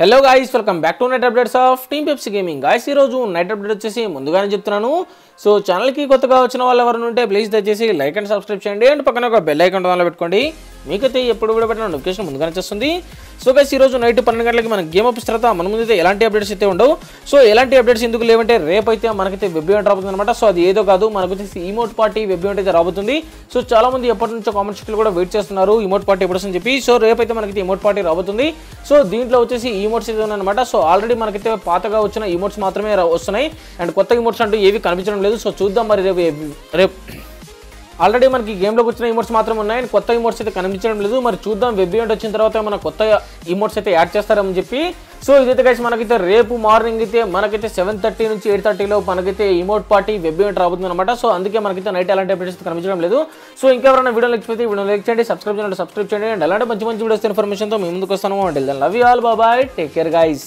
Hello guys welcome back to night updates of team Pepsi gaming guys ఈరోజు night update వచ్చేసి ముందుగానే చెప్తున్నాను. So ఛానల్కి కొత్తగా వచ్చిన వాళ్ళు ఎవరైనా ఉంటే ప్లీజ్ దయచేసి లైక్ అండ్ సబ్స్క్రైబ్ చేయండి. అండ్ పక్కన ఒక బెల్ ఐకాన్ దానిలో పెట్టుకోండి. మీకైతే ఎప్పుడు కూడా పెట్టిన నోటిఫికేషన్ ముందుగానే వచ్చేస్తుంది. సో గైస్ రోజు నైట్ పన్నెండు గంటలకి మన గేమ్ ఆఫీస్ తర్వాత మన ముందు అయితే ఎలాంటి అప్డేట్స్ అయితే ఉండవు. సో ఎలాంటి అప్డేట్స్ ఎందుకు లేవంటే రేపైతే అయితే మనకైతే వెబ్ ఈవెంట్ రాబోతుంది అనమాట సో అది ఏదో కాదు మనకు వచ్చేసి ఇమోట్ పార్టీ వెబ్ ఈవెంట్ అయితే రాబోతుంది. సో చాలా మంది ఎప్పటి నుంచో కామెంట్ సెక్షన్లో కూడా వెయిట్ చేస్తున్నారు ఇమోట్ పార్టీ ఎప్పుడు వస్తుంది చెప్పి. సో రేపు అయితే మనకి ఇమోట్ పార్టీ రాబోతుంది. సో దీంట్లో వచ్చేసి ఇమోట్స్ అయితే ఉన్నాయన్నమాట సో ఆల్రెడీ మనకైతే పాతగా వచ్చిన ఇమోట్స్ మాత్రమే రా- వస్తున్నాయి. అండ్ కొత్త ఇమోట్స్ అంటూ ఏవి కనిపించడం లేదు. సో చూద్దాం మరి రేపు రేపు ఆల్రెడీ మనకి గేమ్లోకి వచ్చిన ఇమోట్స్ మాత్రం ఉన్నాయి. అండ్ కొత్త ఇమోట్స్ అయితే కనిపించడం లేదు. మరి చూద్దాం వెబ్ ఈవెంట్ వచ్చిన తర్వాత మన కొత్త ఇమోట్స్ అయితే యాడ్ చేస్తారని చెప్పి. సో ఇదైతే కలిసి మనకైతే రేపు మార్నింగ్ అయితే మనకైతే సెవెన్ థర్టీ నుంచి ఎయిట్ థర్టీలో మనకైతే ఇమోట్ పార్టీ వెబ్ ఈవెంట్ రాబోతుంది అనమాట సో అందుకే మనకైతే నైట్ ఎలాంటి అప్డేట్స్ కనిపించడం లేదు. సో ఇంకెవరైనా వీడియో లేకపోతే వీడియో లైక్ చేయండి సబ్స్క్రైబ్ చేయండి సబ్స్క్రైబ్ చేయండి. అండ్ అలాంటి మంచి మంచి వీడియోస్ ఇన్ఫర్మేషన్తో మేము ముందుకు వస్తాను. And love you all bye bye take care guys